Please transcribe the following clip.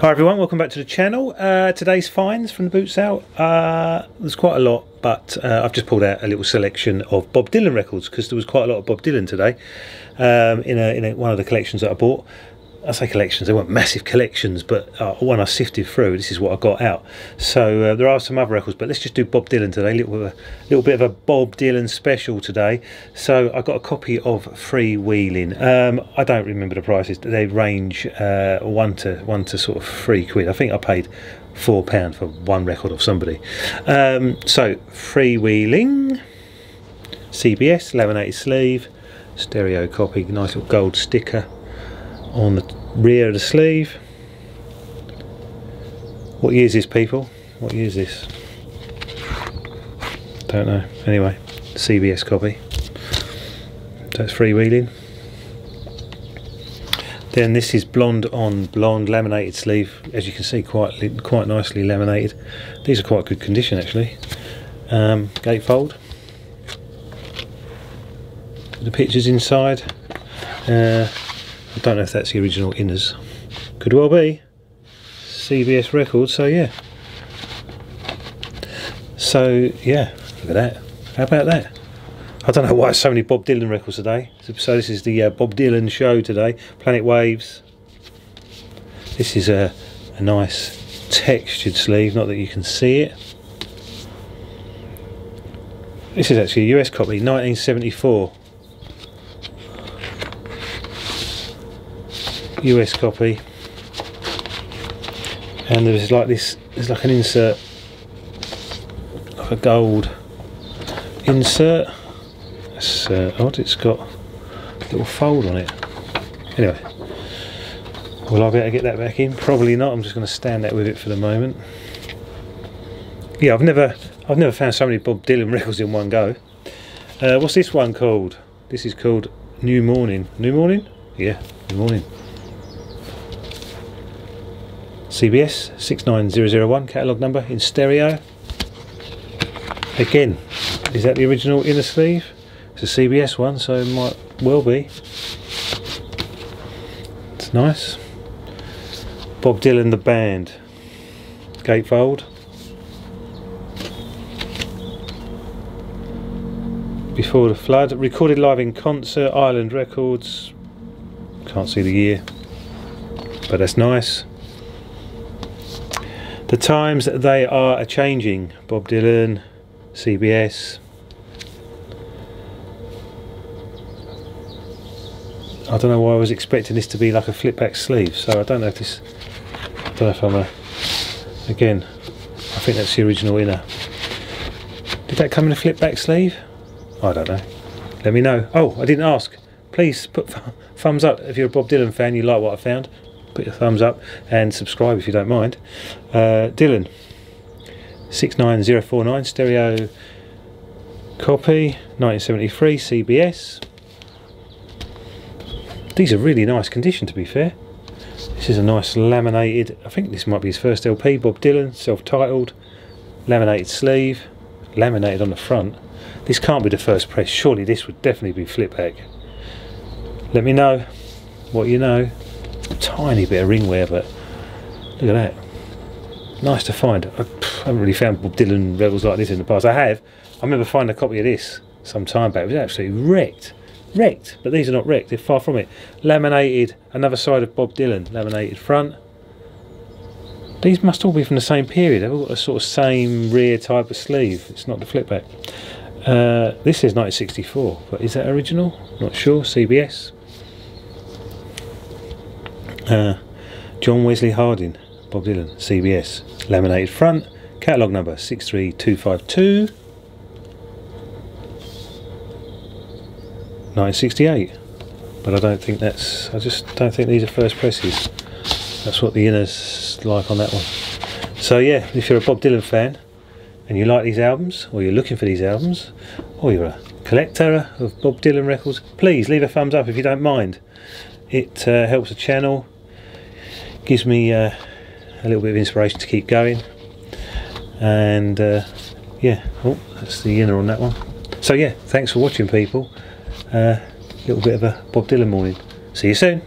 Hi everyone, welcome back to the channel. Uh, today's finds from the boot sale. Uh, there's quite a lot, but uh, I've just pulled out a little selection of Bob Dylan records because there was quite a lot of Bob Dylan today um, in, a, in a, one of the collections that I bought. I say collections, they weren't massive collections, but uh, when I sifted through, this is what I got out. So uh, there are some other records, but let's just do Bob Dylan today. A little, little bit of a Bob Dylan special today. So I got a copy of Freewheeling. Um, I don't remember the prices. They range uh, one to one to sort of three quid. I think I paid four pound for one record of somebody. Um, so Freewheeling, CBS, laminated sleeve, stereo copy, nice little gold sticker on the rear of the sleeve. What year is this, people? What year is this? Don't know. Anyway, CBS copy. That's freewheeling. Then this is blonde on blonde laminated sleeve. As you can see, quite quite nicely laminated. These are quite good condition actually. Um, gatefold. The pictures inside. Uh, I don't know if that's the original inners. Could well be. CBS records, so yeah. So yeah, look at that. How about that? I don't know why so many Bob Dylan records today. So this is the uh, Bob Dylan show today. Planet Waves. This is a, a nice textured sleeve, not that you can see it. This is actually a US copy, 1974. US copy. And there's like this there's like an insert like a gold insert. It's uh, odd it's got a little fold on it. Anyway will I be able to get that back in? Probably not. I'm just going to stand that with it for the moment. Yeah I've never I've never found so many Bob Dylan records in one go. Uh, what's this one called? This is called New Morning. New Morning? Yeah New Morning CBS 69001 catalogue number in stereo. Again, is that the original inner sleeve? It's a CBS one, so it might well be. It's nice. Bob Dylan the band. Gatefold. Before the flood. Recorded live in concert, Island Records. Can't see the year. But that's nice. The times they are a changing. Bob Dylan, CBS. I don't know why I was expecting this to be like a flip back sleeve, so I don't know if this. I don't know if I'm a. Again, I think that's the original inner. Did that come in a flip back sleeve? I don't know. Let me know. Oh, I didn't ask. Please put thumbs up if you're a Bob Dylan fan, you like what I found put your thumbs up and subscribe if you don't mind. Uh, Dylan, 69049 stereo copy, 1973 CBS. These are really nice condition to be fair. This is a nice laminated, I think this might be his first LP, Bob Dylan, self-titled, laminated sleeve, laminated on the front. This can't be the first press, surely this would definitely be flip back. Let me know what you know tiny bit of ringwear, but look at that. Nice to find. I haven't really found Bob Dylan rebels like this in the past. I have. I remember finding a copy of this some time back. It was absolutely wrecked. Wrecked, but these are not wrecked. They're far from it. Laminated, another side of Bob Dylan. Laminated front. These must all be from the same period. They've all got a sort of same rear type of sleeve. It's not the flip back. Uh, this is 1964, but is that original? Not sure. CBS. Uh, John Wesley Harding, Bob Dylan, CBS, laminated front, catalogue number 63252, 1968. But I don't think that's, I just don't think these are first presses. That's what the inner's like on that one. So yeah, if you're a Bob Dylan fan and you like these albums, or you're looking for these albums, or you're a collector of Bob Dylan records, please leave a thumbs up if you don't mind. It uh, helps the channel gives me uh, a little bit of inspiration to keep going. And uh, yeah oh that's the inner on that one. So yeah thanks for watching people. A uh, little bit of a Bob Dylan morning. See you soon